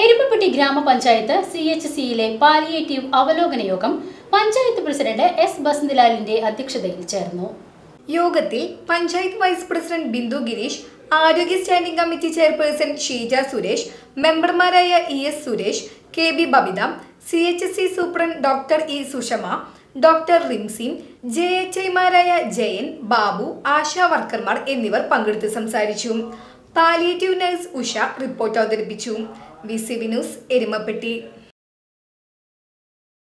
എരുമപ്പെട്ടി ഗ്രാമപഞ്ചായത്ത് C H സിയിലെ palliative അവലോകന യോഗം പഞ്ചായത്ത് പ്രസിഡന്റ് എസ് ബസന്തിലാലിന്റെ അധ്യക്ഷതയിൽ ചേർന്നു. യോഗത്തിൽ പഞ്ചായത്ത് വൈസ് പ്രസിഡന്റ് ബിന്ദു ഗിരീഷ് ആരോഗ്യ standing committee chairperson Sheeja Suresh മെമ്പർമാരായ E S Suresh K B Babitha C H C superintendent doctor E Sushama doctor Rimsin J H ഐമാരായ ജയൻ ബാബു ആശാ വർക്കർമാർ എന്നിവർ പങ്കെടുത്ത് സംസാരിച്ചു. പാലിയേറ്റീവ് നഴ്സ് ഉഷ റിപ്പോർട്ട് അവതരിപ്പിച്ചു. V C Vinoos Erumapetty.